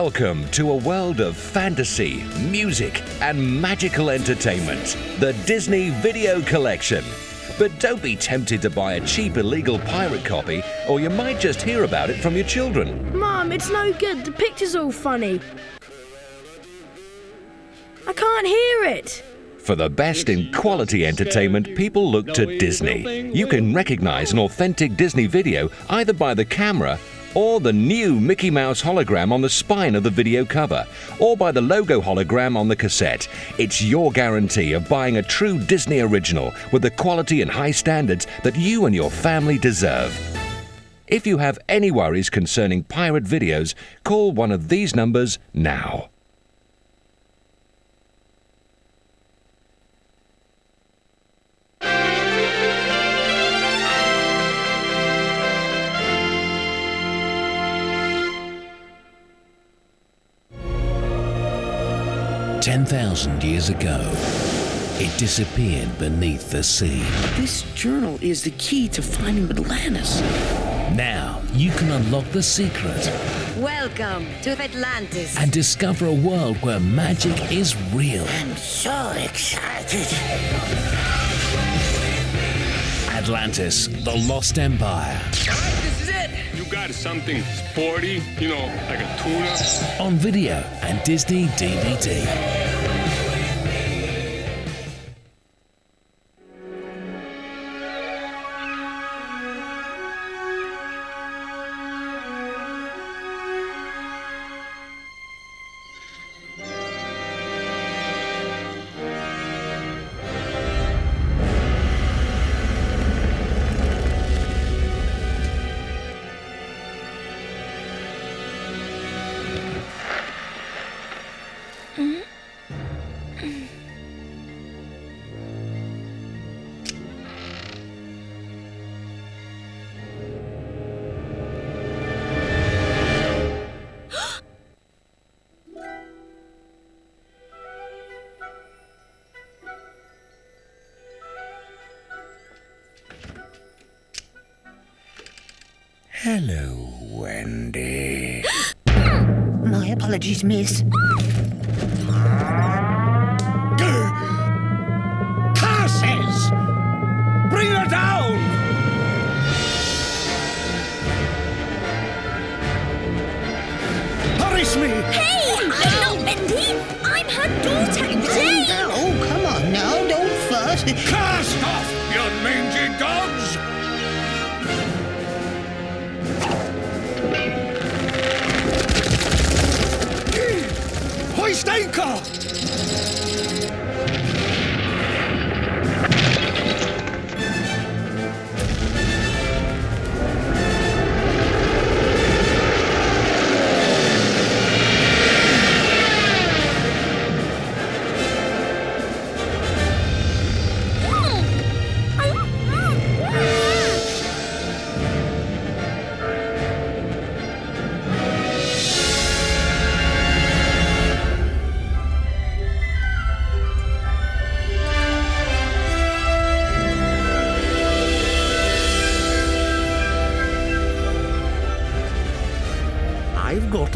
Welcome to a world of fantasy, music, and magical entertainment. The Disney Video Collection. But don't be tempted to buy a cheap illegal pirate copy, or you might just hear about it from your children. Mum, it's no good. The picture's all funny. I can't hear it. For the best in quality entertainment, people look to Disney. You can recognize an authentic Disney video either by the camera or the new Mickey Mouse hologram on the spine of the video cover, or by the logo hologram on the cassette. It's your guarantee of buying a true Disney original with the quality and high standards that you and your family deserve. If you have any worries concerning pirate videos, call one of these numbers now. Ten thousand years ago, it disappeared beneath the sea. This journal is the key to finding Atlantis. Now you can unlock the secret Welcome to Atlantis. and discover a world where magic is real. I'm so excited. Atlantis, the Lost Empire. This is it. You got something sporty, you know, like a tuna. On video and Disney DVD. Hello, Wendy. My apologies, miss. Anchor!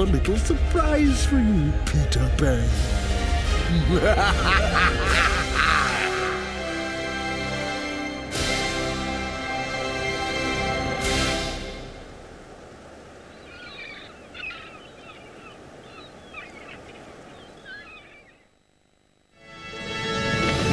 A little surprise for you, Peter Pan.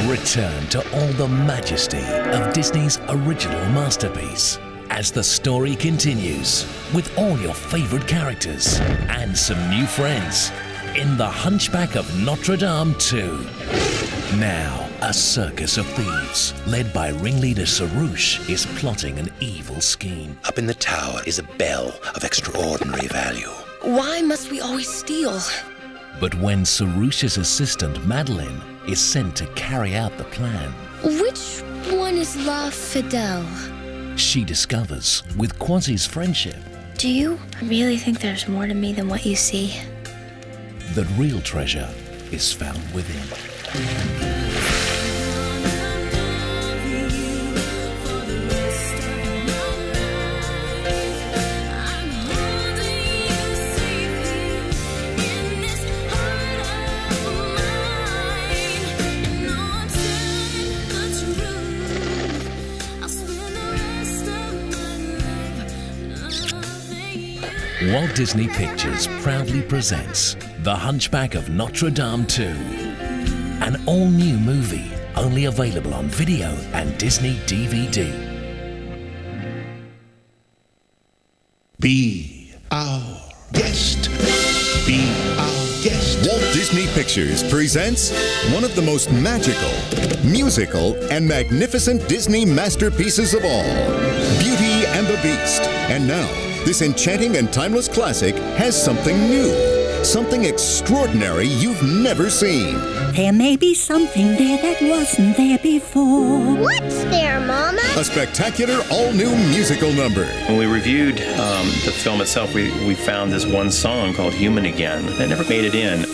Return to all the majesty of Disney's original masterpiece as the story continues with all your favorite characters and some new friends in The Hunchback of Notre Dame 2. Now, a circus of thieves led by ringleader Sarousch is plotting an evil scheme. Up in the tower is a bell of extraordinary value. Why must we always steal? But when Sarousch's assistant Madellaine is sent to carry out the plan, Which one is La Fidèle? She discovers with Quasi's friendship Do you really think there's more to me than what you see? that real treasure is found within. Walt Disney Pictures proudly presents The Hunchback of Notre Dame 2. An all new movie, only available on video and Disney DVD. Be our guest. Be our guest. Walt Disney Pictures presents one of the most magical, musical, and magnificent Disney masterpieces of all Beauty and the Beast. And now, this enchanting and timeless classic has something new, something extraordinary you've never seen. There may be something there that wasn't there before. What's there, Mama? A spectacular all new musical number. When we reviewed um, the film itself, we, we found this one song called Human Again that never made it in.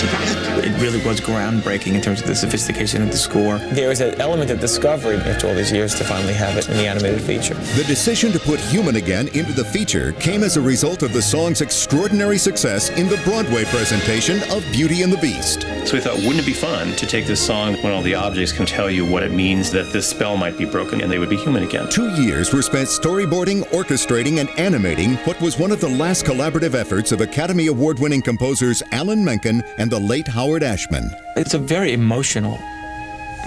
It really was groundbreaking in terms of the sophistication of the score. There was an element of discovery after all these years to finally have it in the animated feature. The decision to put Human Again into the feature came as a result of the song's extraordinary success in the Broadway presentation of Beauty and the Beast. So we thought, wouldn't it be fun to take this song when all the objects can tell you what it means that this spell might be broken and they would be human again? Two years were spent storyboarding, orchestrating, and animating what was one of the last collaborative efforts of Academy Award winning composers Alan Menken and the late Howard Ashman. It's a very emotional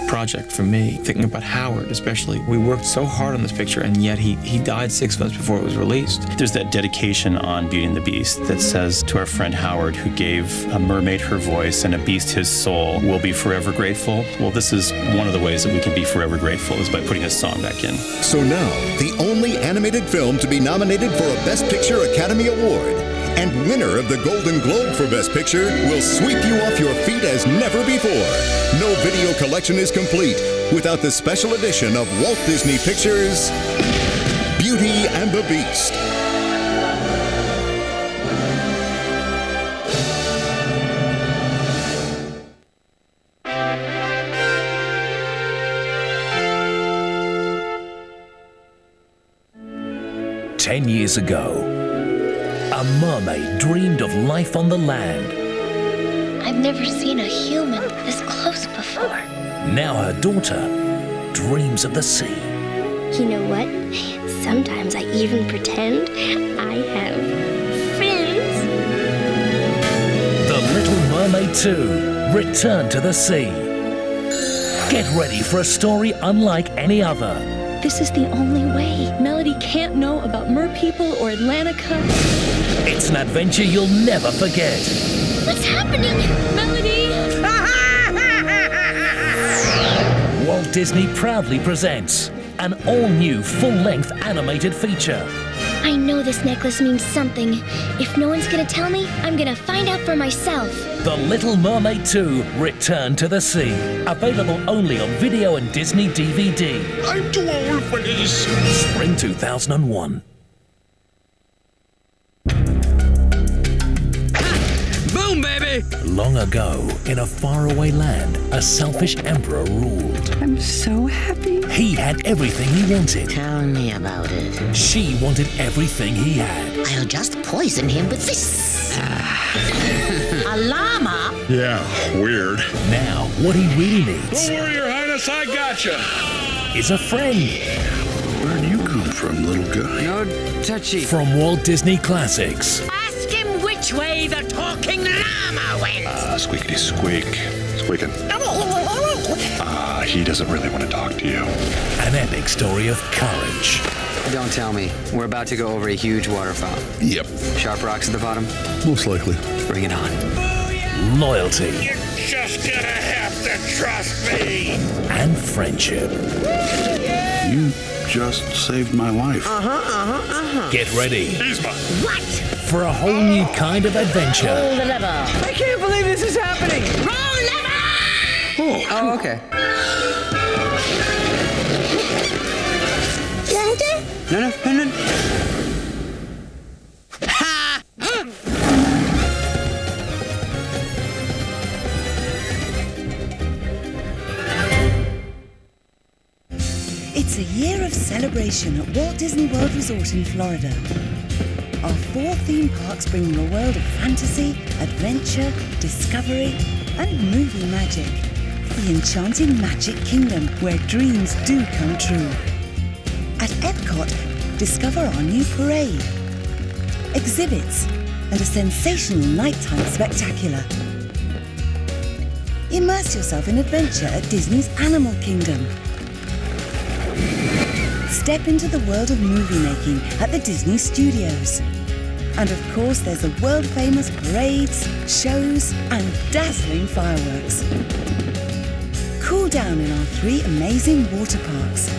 project for me, thinking about Howard especially. We worked so hard on this picture, and yet he, he died six months before it was released. There's that dedication on Beauty and the Beast that says to our friend Howard, who gave a mermaid her voice and a beast his soul, we'll be forever grateful. Well, this is one of the ways that we can be forever grateful is by putting this song back in. So now, the only animated film to be nominated for a Best Picture Academy Award and winner of the Golden Globe for Best Picture will sweep you off your feet as never before. No video collection is complete without the special edition of Walt Disney Pictures Beauty and the Beast. Ten years ago, a mermaid dreamed of life on the land. I've never seen a human this close before. Now her daughter dreams of the sea. You know what? Sometimes I even pretend I have friends. The Little Mermaid 2 Return to the Sea. Get ready for a story unlike any other. This is the only way. Know about or Atlantica. It's an adventure you'll never forget. What's happening? Melody! Walt Disney proudly presents an all new full length animated feature. I know this necklace means something. If no one's gonna tell me, I'm gonna find out for myself. The Little Mermaid 2 Return to the Sea. Available only on video and Disney DVD. I'm too old for this. Spring 2001. Boom! Long ago, in a faraway land, a selfish emperor ruled. I'm so happy. He had everything he wanted. Tell me about it. She wanted everything he had. I'll just poison him with this. a llama? Yeah, weird. Now, what he really needs Don't worry, Your Highness, I gotcha. is a friend. Where do you come from, little guy? No touchy. From Walt Disney Classics. Ask which way the talking llama went. Uh, squeakity squeak. Squeaking. Ah, he doesn't really want to talk to you. An epic story of courage. Don't tell me. We're about to go over a huge waterfall. Yep. Sharp rocks at the bottom. Most likely. Bring it on. Loyalty You're Just gonna have to trust me. and friendship. You just saved my life. Uh huh, uh huh, uh huh. Get ready Yzma. What? for a whole new kind of adventure. Pull the lever. I can't believe this is happening. Wrong lever! Oh, okay. No, no, no, no. It's a year of celebration at Walt Disney World Resort in Florida. Our four theme parks bring you a world of fantasy, adventure, discovery, and movie magic. the enchanting Magic Kingdom where dreams do come true. At Epcot, discover our new parade, exhibits, and a sensational nighttime spectacular. Immerse yourself in adventure at Disney's Animal Kingdom. Step into the world of movie making at the Disney Studios. And of course, there's the world famous parades, shows, and dazzling fireworks. Cool down in our three amazing water parks.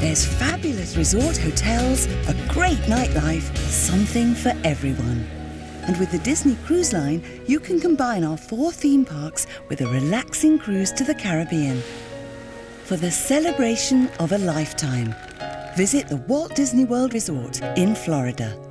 There's fabulous resort hotels, a great nightlife, something for everyone. And with the Disney Cruise Line, you can combine our four theme parks with a relaxing cruise to the Caribbean. For the celebration of a lifetime, visit the Walt Disney World Resort in Florida.